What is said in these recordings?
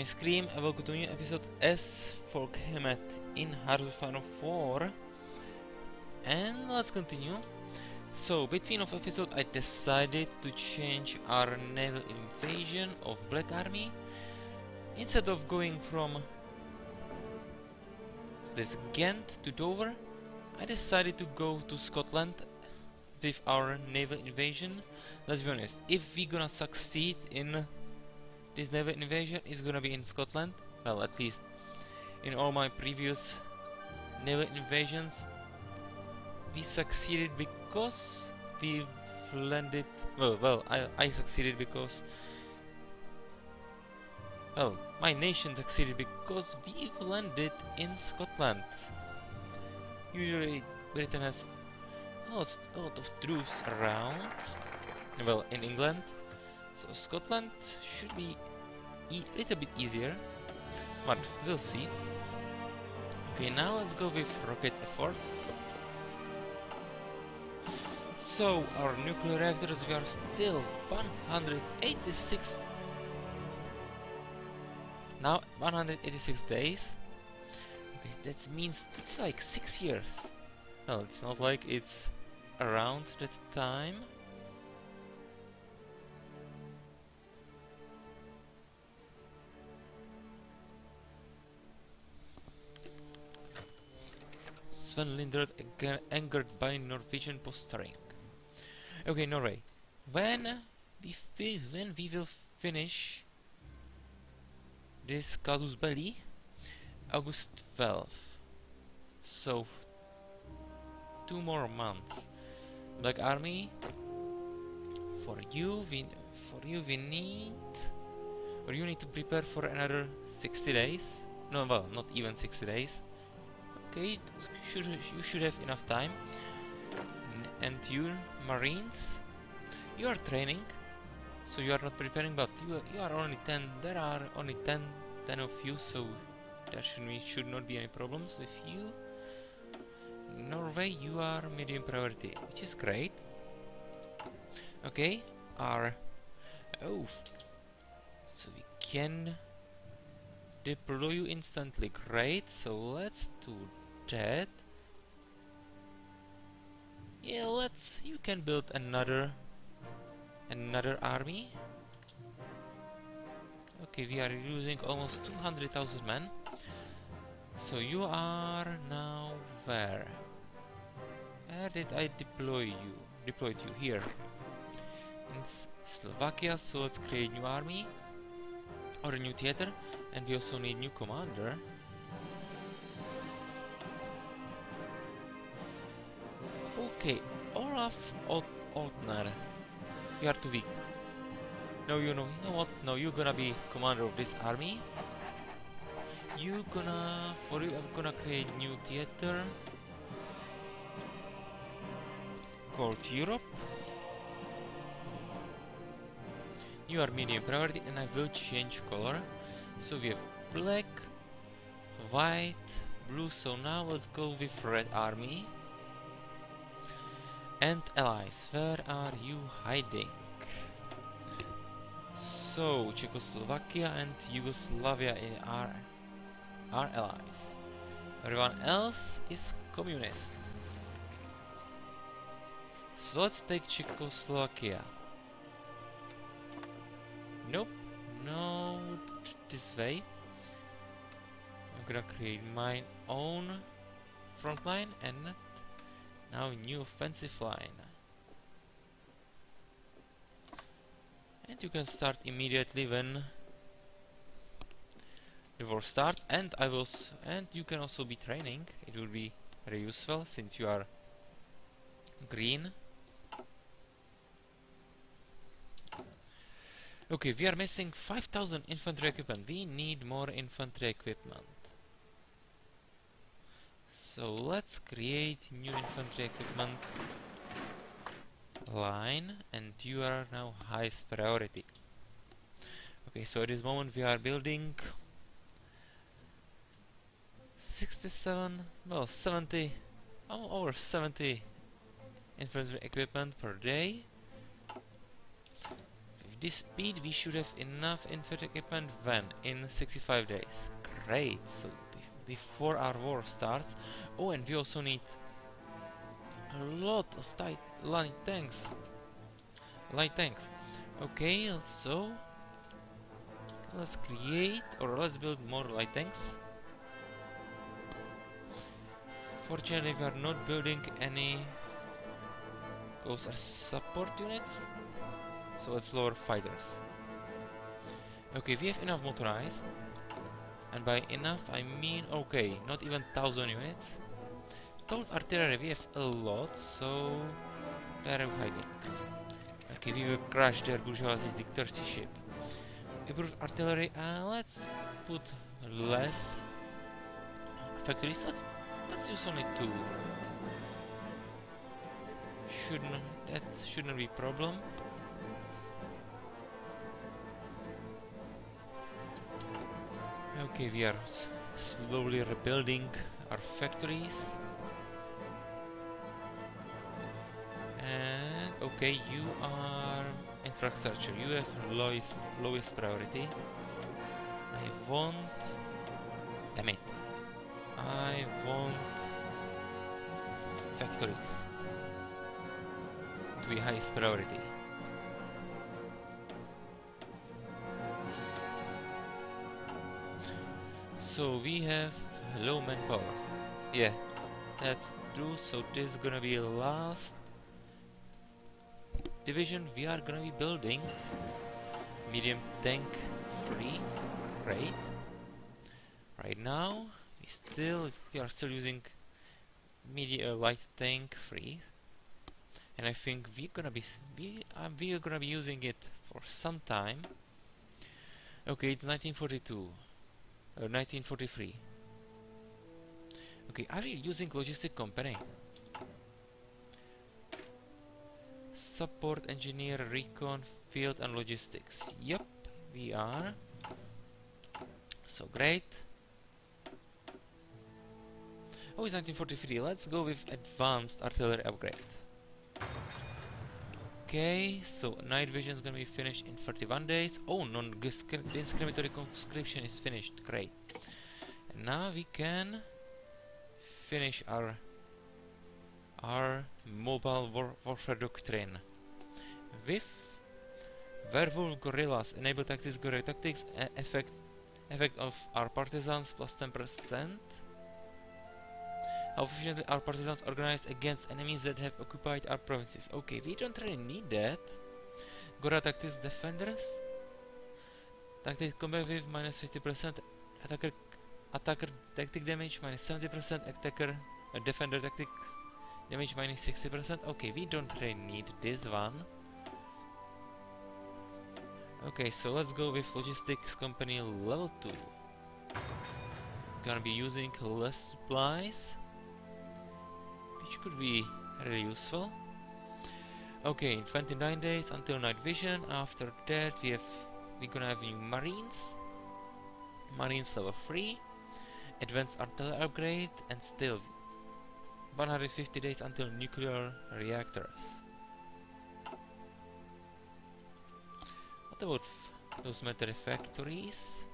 and welcome to new episode S Folkhemmet in of Iron 4 and let's continue. So between of episode I decided to change our naval invasion of Black Army. Instead of going from this Ghent to Dover I decided to go to Scotland with our naval invasion. Let's be honest if we gonna succeed in this naval invasion is gonna be in Scotland. Well, at least in all my previous naval invasions, we succeeded because we landed. Well, well, I, I succeeded because. Well, my nation succeeded because we've landed in Scotland. Usually, Britain has a lot, a lot of troops around. Well, in England. So Scotland should be a little bit easier, but we'll see. Okay, now let's go with rocket effort. So our nuclear reactors, we are still 186 now 186 days. Okay, that means it's like six years. Well, it's not like it's around that time. Sven Linderot angered by Norwegian posturing. Okay, Norway. When we when we will finish this casus belli? August 12. So two more months. Black Army. For you, we for you we need, or you need to prepare for another 60 days. No, well, not even 60 days. Okay, should, you should have enough time. And you, Marines, you are training, so you are not preparing, but you, you are only 10, there are only 10, 10 of you, so there should, be, should not be any problems with you. Norway, you are medium priority, which is great. Okay, our... Oh, so we can deploy you instantly, great, so let's do Yeah, let's... You can build another... Another army. Okay, we are losing almost 200,000 men. So you are now where? Where did I deploy you? Deployed you here. In S Slovakia, so let's create a new army. Or a new theater. And we also need new commander. Okay, Olaf Ot Otner. You are too weak. No, you know, you know what? No, you're gonna be commander of this army. You gonna, for you, I'm gonna create new theater called Europe. You are medium priority, and I will change color. So we have black, white, blue. So now let's go with red army. And allies, where are you hiding? So, Czechoslovakia and Yugoslavia are, are allies. Everyone else is communist. So let's take Czechoslovakia. Nope, no, this way. I'm gonna create my own front line and now new offensive line. And you can start immediately when the war starts and I will and you can also be training. It will be very useful since you are green. Okay, we are missing 5000 infantry equipment. We need more infantry equipment. So let's create new infantry equipment line and you are now highest priority. Okay, so at this moment we are building 67, well 70, oh, over 70 infantry equipment per day. With this speed we should have enough infantry equipment when? In 65 days. Great, so before our war starts. Oh, and we also need a lot of tight light tanks. Light tanks. Okay, so let's create or let's build more light tanks. Fortunately, we are not building any. Those are support units, so let's lower fighters. Okay, we have enough motorized, and by enough I mean okay, not even thousand units. Total artillery we have a lot, so where are we hiding? Okay, we will crash their bourgeoisie dictatorship. Improved artillery, uh, let's put less factories. Let's Let's use only two. Shouldn't that shouldn't be problem. Okay, we are slowly rebuilding our factories. And okay, you are infrastructure. You have lowest lowest priority. I want. Damn it. I want factories to be highest priority. So we have low manpower. Yeah, that's true. So this is gonna be the last division we are gonna be building. Medium tank free. right? Right now we still we are still using media light tank free and I think we're gonna be we uh, we're gonna be using it for some time okay it's 1942 uh, 1943 okay are you using logistic company? Support engineer recon field and logistics. Yep we are. So great. Oh, it's 1943. Let's go with advanced artillery upgrade. Okay, so night vision is gonna be finished in 31 days. Oh, non-discriminatory conscription is finished. Great. And now we can finish our our mobile war warfare doctrine with werewolf gorillas. enable tactics guerrilla tactics effect effect of our partisans plus 10 percent how efficiently our partisans organize against enemies that have occupied our provinces. Okay, we don't really need that. Gora tactics defenders. Tactic combat with minus 50%. Attacker attacker tactic damage minus 70%. Attacker uh, defender tactics damage minus 60%. Okay, we don't really need this one. Okay, so let's go with logistics company level 2. Gonna be using less supplies which could be really useful. Okay, 29 days until night vision. After that, we have we're gonna have new marines. Marines level 3. Advanced artillery upgrade and still 150 days until nuclear reactors. What about those military factories?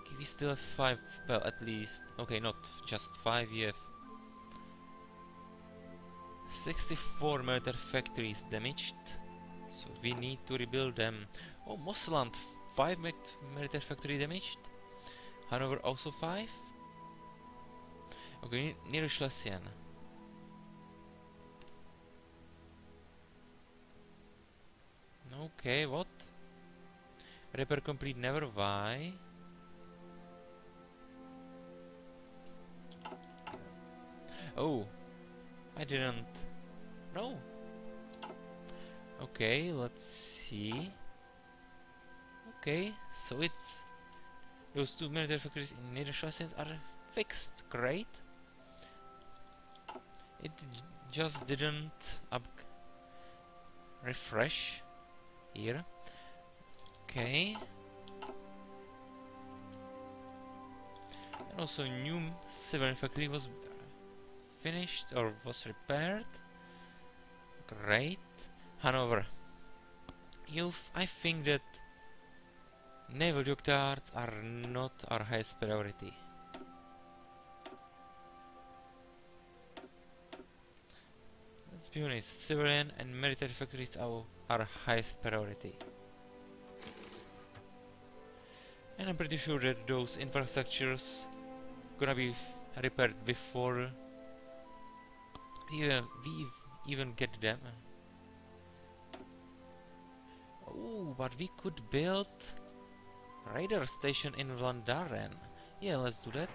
Okay, we still have 5, well at least, okay not just 5, we have 64 military factories damaged. So we need to rebuild them. Oh, Mossland, 5 military factory damaged. Hanover also 5. Okay, Niederschlesien. Okay, what? Repair complete, never why? Oh, I didn't no. Okay, let's see. Okay, so it's those two military factories in Niederschlesien are fixed. Great. It just didn't up refresh here. Okay. And also new civilian factory was finished or was repaired. Great. Hanover. You, I think that naval dockyards are not our highest priority. Let's be honest, civilian and military factories are our highest priority. And I'm pretty sure that those infrastructures gonna be repaired before we, uh, we even get them. Oh, but we could build radar station in Vlaanderen. Yeah, let's do that.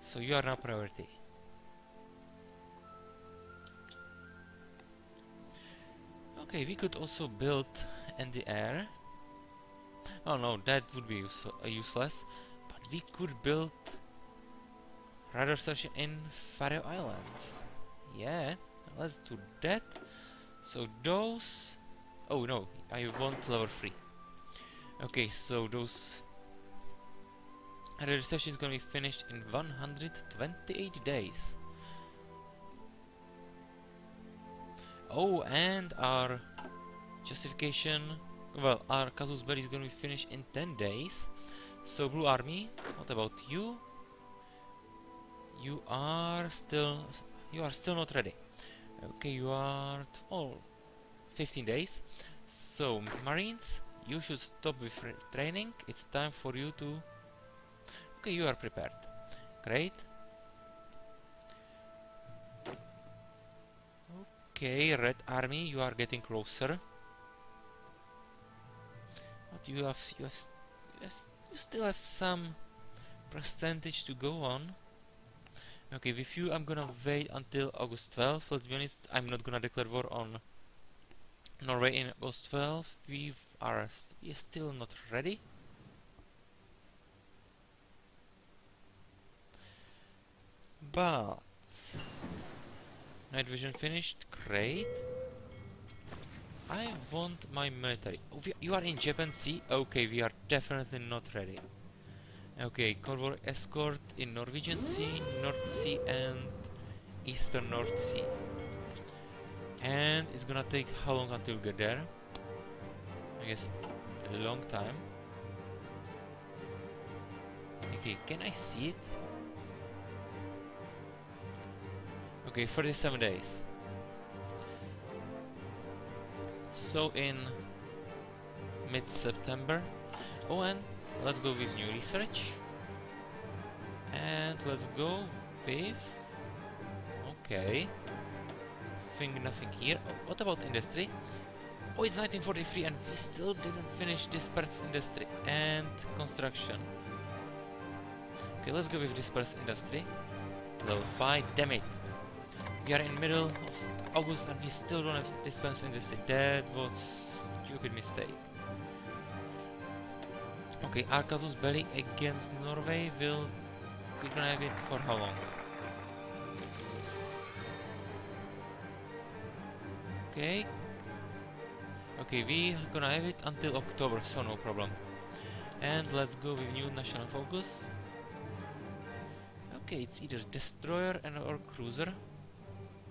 So you are now priority. Okay, we could also build in the air. Oh no, that would be use uh, useless. But we could build radar station in Faroe Islands. Yeah, let's do that. So those... Oh no, I want level 3. Okay, so those... Radar station is gonna be finished in 128 days. Oh, and our justification... Well, our Casus Belli is gonna be finished in 10 days. So, Blue Army, what about you? You are still... You are still not ready. Okay, you are... Oh, 15 days. So, Marines, you should stop with training. It's time for you to... Okay, you are prepared. Great. Okay, Red Army, you are getting closer. But you have, you have, you, have, you still have some percentage to go on. Okay, with you I'm gonna wait until August 12th. Let's be honest, I'm not gonna declare war on Norway in August 12th. We are, are still not ready. But night vision finished. Great. I want my military. Oh, you are in Japan Sea? Okay, we are definitely not ready. Okay, convoy escort in Norwegian Sea, North Sea and Eastern North Sea. And it's gonna take how long until we get there? I guess a long time. Okay, can I see it? Okay, 37 days. So in mid-September. Oh, and let's go with new research. And let's go with... Okay. Think nothing here. Oh, what about industry? Oh, it's 1943 and we still didn't finish dispersed industry and construction. Okay, let's go with dispersed industry. Level 5, damn it. We are in middle of August and we still don't have dispersed industry. That was stupid mistake. Okay, our Casus Belli against Norway will... Have it for how long? Okay. Okay, we gonna have it until October, so no problem. And let's go with new national focus. Okay, it's either destroyer and or cruiser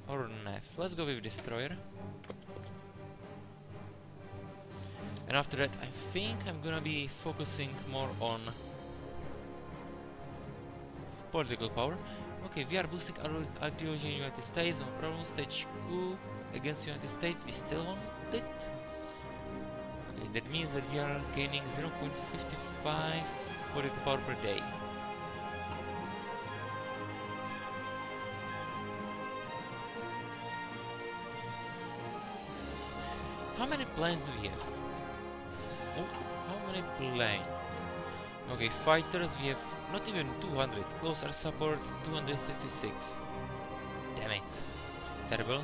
or nav. Let's go with destroyer. And after that, I think I'm gonna be focusing more on political power. Okay, we are boosting our ideology in United States, no problem. Stage coup against United States, we still want it. Okay, that means that we are gaining 0.55 political power per day. How many planes do we have? Planes? Okay, fighters we have not even 200. Close air support 266. Damn it. Terrible.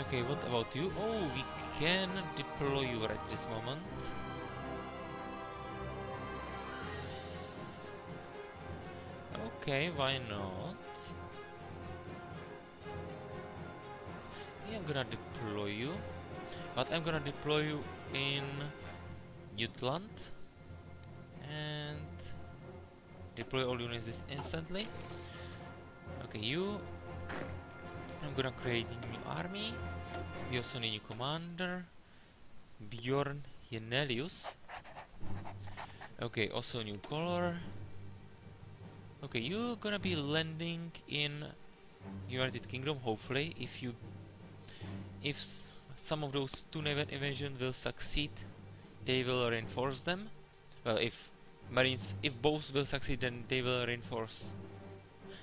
Okay, what about you? Oh, we can deploy you at this moment. Okay, why not? I'm gonna deploy you, but I'm gonna deploy you in Jutland and deploy all units this instantly. Okay, you I'm gonna create a new army. We also need a new commander. Bjorn Yenelius. Okay, also a new color. Okay, you're gonna be landing in United Kingdom, hopefully, if you... If some of those two naval invasions will succeed, they will reinforce them. Well, if Marines, if both will succeed, then they will reinforce.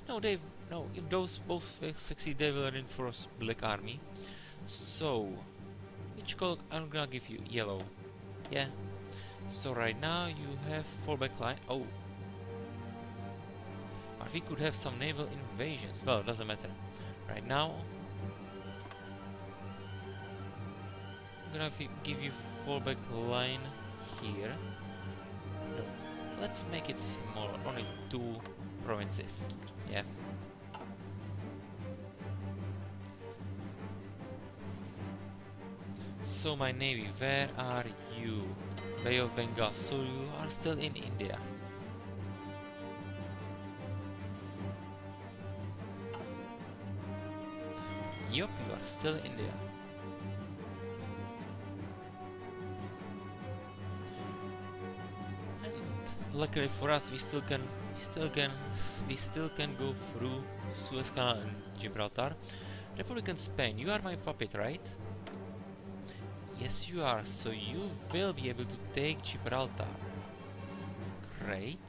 No, they no. If those both will succeed, they will reinforce Black Army. So, which color I'm gonna give you? Yellow. Yeah. So right now you have fallback line. Oh. But we could have some naval invasions. Well, doesn't matter. Right now, gonna give you fallback line here. No, let's make it smaller. Only two provinces. Yeah. So my navy, where are you? Bay of Bengal, so you are still in India. Yup, you are still in India. Luckily for us, we still can, we still can, we still can go through Suez Canal and Gibraltar. Republican Spain, you are my puppet, right? Yes, you are. So you will be able to take Gibraltar. Great.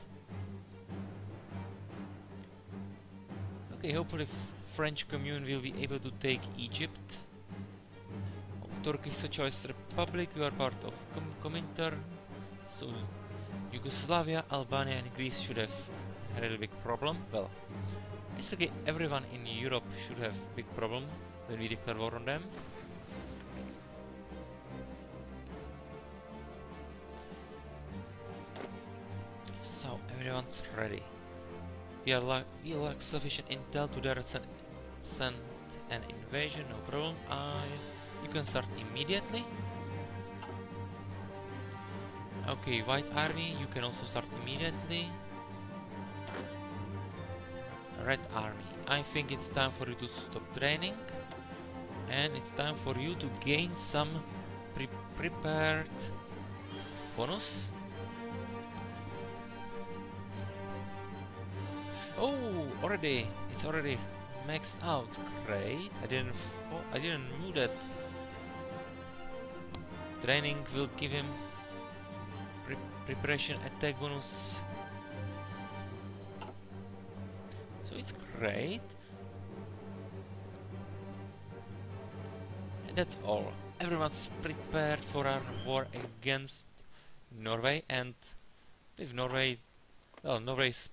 Okay, hopefully French commune will be able to take Egypt. Turkish Socialist Republic, you are part of Com Comintern. So Yugoslavia, Albania and Greece should have a really big problem. Well, basically everyone in Europe should have big problem when we declare war on them. So everyone's ready. We, are lack we lack sufficient intel to dare send, send an invasion, no problem. I, you can start immediately. Okay, White Army, you can also start immediately. Red Army, I think it's time for you to stop training. And it's time for you to gain some pre prepared bonus. Oh, already, it's already maxed out. Great. I didn't, oh, I didn't know that. Training will give him preparation attack bonus. So it's great. And that's all. Everyone's prepared for our war against Norway and with Norway, well, Norway's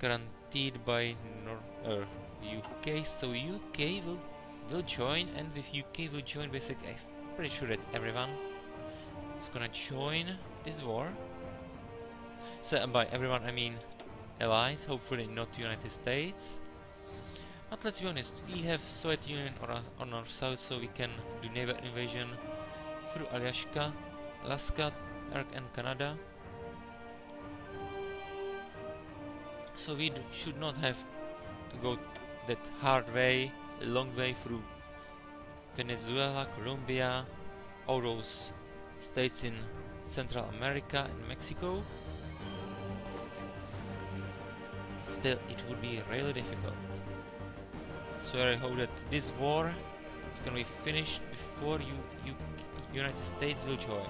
guaranteed by Nor uh, UK, so UK will will join, and with UK will join basically, I'm pretty sure that everyone is gonna join this war. So by everyone I mean allies, hopefully not the United States. But let's be honest, we have Soviet Union on our, south, so we can do naval invasion through Alaska, Alaska, and Canada. so we should not have to go that hard way, long way through Venezuela, Colombia, all those states in Central America and Mexico. Still, it would be really difficult. So I hope that this war is gonna be finished before you, you United States will join.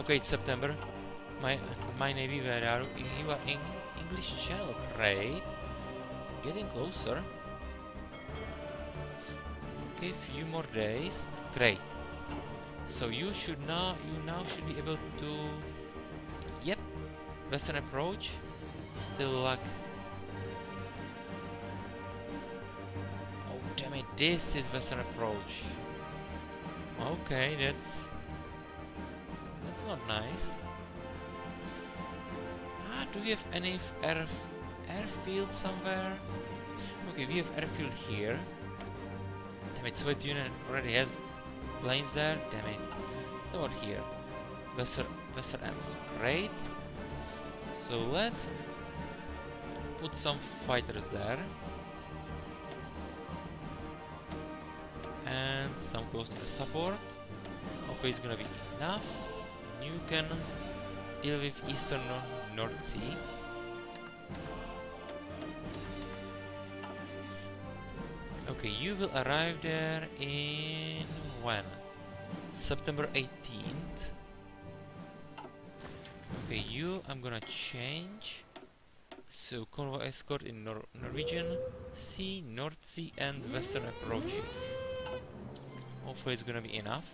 Okay, it's September. My my navy, where are you? are in English Channel. Great. Getting closer. Okay, few more days. Great. So you should now you now should be able to Yep. Western approach. Still luck. Oh damn it, this is Western approach. Okay, that's that's not nice. Ah, do we have any air airfield somewhere? Okay, we have airfield here. Damn it, Soviet Union already has planes there. Damn it. What about here? Western Western Alps. Great. So let's put some fighters there. And some coastal support. Hopefully it's gonna be enough. You can deal with Eastern North Sea. Okay, you will arrive there in when? September 18th. Okay, you I'm gonna change. So convoy escort in Nor Norwegian Sea, North Sea and Western approaches. Hopefully it's gonna be enough.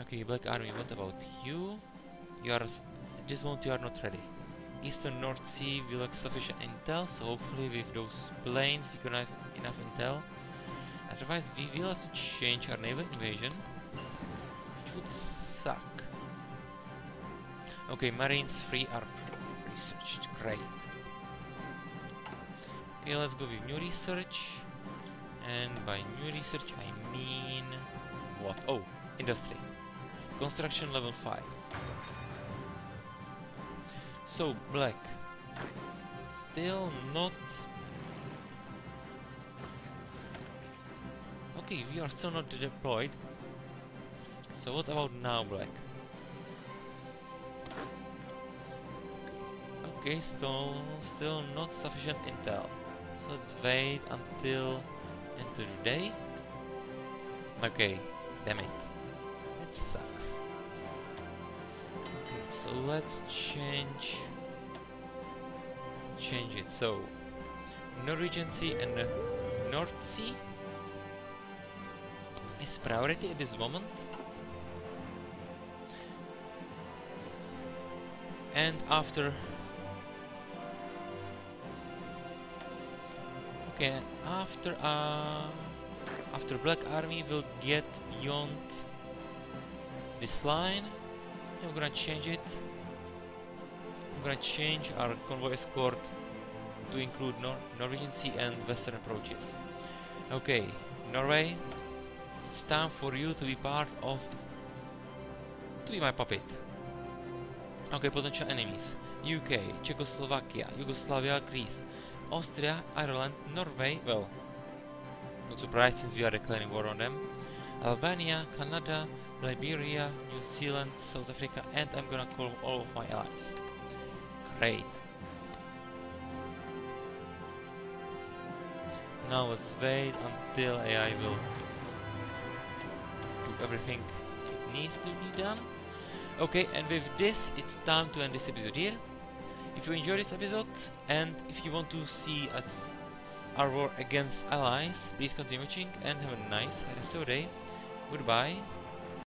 Okay, Black Army, what about you? You are this moment you are not ready. Eastern North Sea will lack sufficient intel, so hopefully with those planes we can have enough intel. Otherwise we will have to change our naval invasion, which would suck. Okay, Marines free are researched, great. Okay, let's go with new research. And by new research I mean... what? Oh, industry. Construction level 5. So, black. Still not... Okay, we are still not deployed. So what about now, black? Okay, still, still not sufficient intel. So let's wait until into the day. Okay, damn it. It sucks. So let's change change it. So Norwegian Sea and North Sea is priority at this moment. And after Okay, after uh, after Black Army will get beyond this line, I'm gonna change it. I'm gonna change our convoy escort to include Nor Norwegian Sea and Western approaches. Okay, Norway, it's time for you to be part of to be my puppet. Okay, potential enemies. UK, Czechoslovakia, Yugoslavia, Greece, Austria, Ireland, Norway, well, not surprised since we are declaring war on them, Albania, Canada, Liberia, New Zealand, South Africa, and I'm gonna call all of my allies. Great. Now let's wait until AI will do everything it needs to be done. Okay, and with this, it's time to end this episode here. If you enjoyed this episode, and if you want to see us our war against allies, please continue watching and have a nice rest of your day. Goodbye.